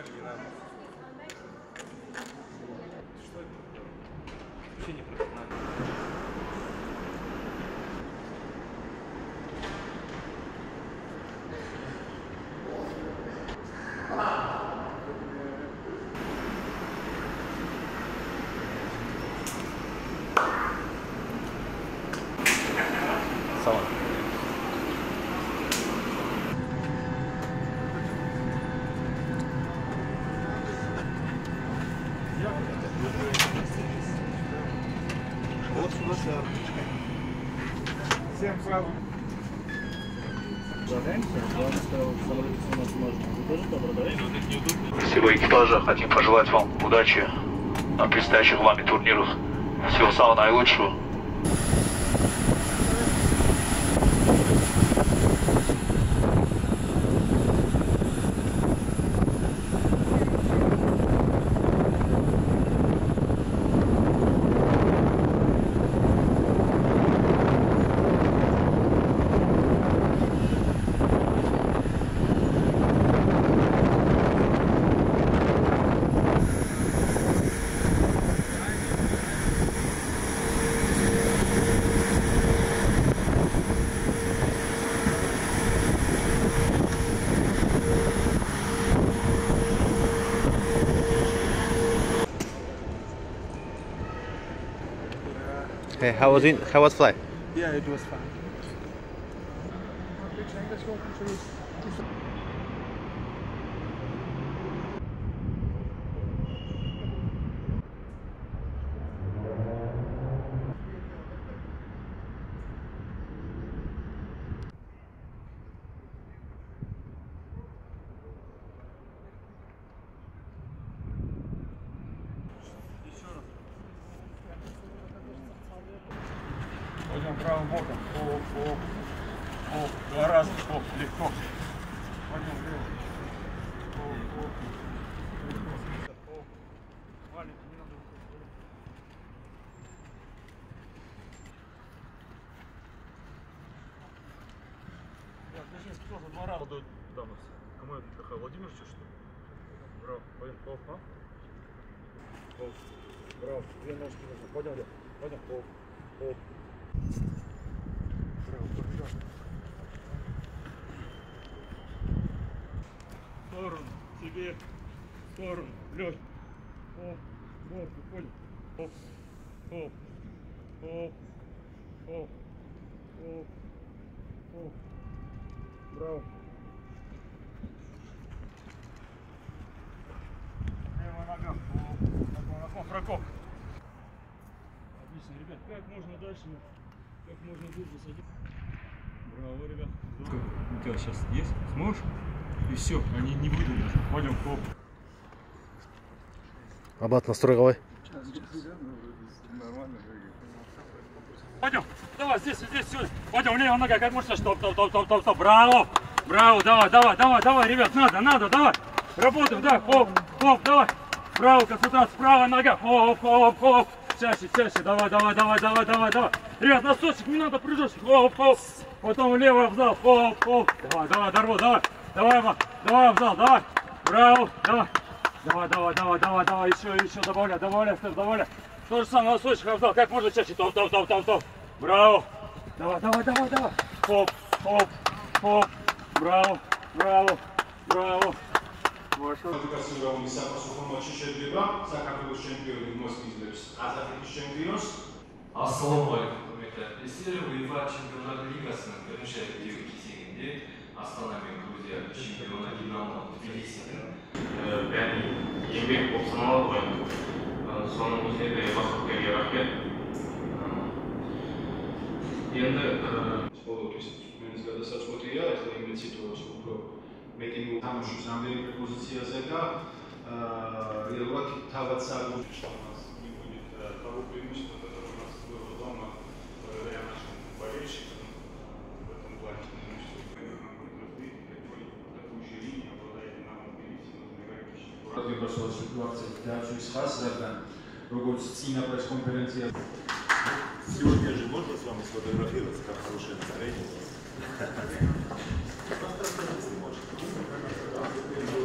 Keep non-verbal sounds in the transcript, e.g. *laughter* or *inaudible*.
കളിക്കുന്നത് Всем правым. Всего экипажа хотим пожелать вам удачи на предстоящих вами турнирах. Всего самого наилучшего. Hey, how was it? How was flight? Yeah, it was fun. Пойдем правым боком. Оп, оп. Оп, два раза. Оп, легко. Пойдем лево. Оп, оп. Оп. Маленький, не надо. Так, Кашинский тоже два раза. Дают Дамас. Кому это? Михаил Владимировичу, что ли? Браво. Пойдем, оп, а? Оп. Браво. Две ножки нужно. Пойдем. Пойдем. Оп. Оп. В сторону, себе, в сторону, лёг. Оп, сборку, понял. Оп, оп, оп, оп, оп, оп. Браво. Левая нога. Оп, такой наклон, прокоп. Отлично, ребят, как можно дальше, как можно глубже садить. Браво, ребят. У тебя сейчас есть? Сможешь? И все, они не выйдут даже. Пойдем, хоп. Обратно строй головой. Пойдем, давай, здесь, здесь, сюда. Пойдем, левая нога, как можно, стоп, стоп, стоп, стоп, стоп, стоп, браво, браво, давай, давай, давай, давай, ребят, надо, надо, давай, работаем, да, хоп, хоп, давай, право, концентрация, правая нога, хоп, хоп, хоп, чаще, чаще, давай, давай, давай, давай, давай, давай, ребят, носочек, не надо прыжочек, хоп, хоп, потом левая в зал, хоп, хоп, давай, давай, дорву, давай, давай, давай в зал, давай, браво, давай, давай, давай, давай, давай, давай, еще, еще, добавляй, добавляй, Стеф, добавляй. То же самое, носочек обдал, как можно чаще. Топ, топ, топ, топ, топ. Браво. Давай, давай, давай, давай. Хоп, хоп, хоп. Браво, браво, браво. Хорошо. კვალიფიკაციური საფასურო მატჩი შედგება საქართველოს ჩემპიონი მოსკიზებს ყაზახეთის ჩემპიონს Ассалаумағалейкум құрметті әріптестер уефа чемпиондар лигасының бірінші іріктеу кезеңінде астана мен грузия чемпионы динамо тбилисидің ә, бәріне еңбек болып саналады ғой Ә, соның өзіне де бақыткерге рахмет Ә, енді ә, ბოლოთვის მენის გადასაწყვეტია ახლა იმ სიტუაციაში უფრო მეტი ნუ თამაშობს რამდენი პოზიციაზე და აა რეალურად თავად საგუნდში нас не будет э, того преимущества, которое у нас было дома благодаря нашим болельщикам э, в этом плане. Потому что нам будет разбить такой, такую же линию, обладая Динамо Тбилиси, нужно играть очень аккуратно. პროგრესულ სიტუაციას დაჩვის ხას რადგან როგორც წინა პრესკონფერენცია Сегодня же можно с вами сфотографироваться, как хорошее настроение у вас? Thank *laughs* you.